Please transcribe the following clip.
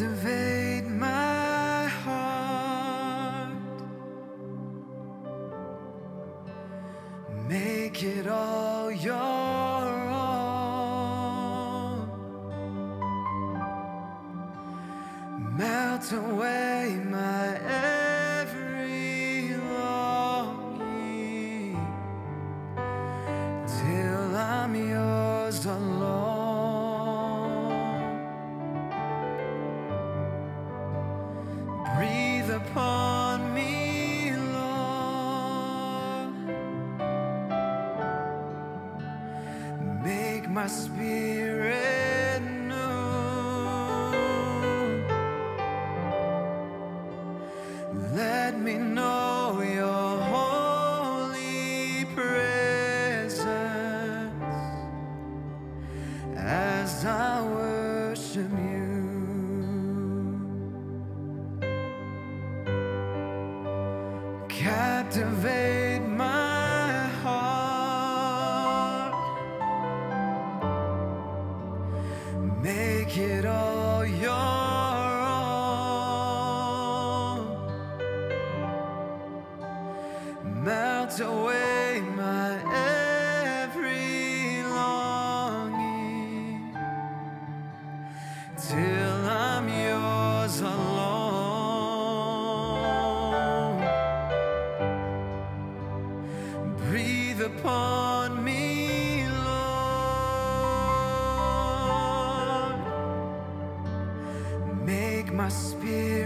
My heart. Make it all your own. Melt away my upon me, Lord. Make my spirit new. Let me know Captivate my heart. Make it all your own. Melt away my every longing till upon me, Lord. Make my spirit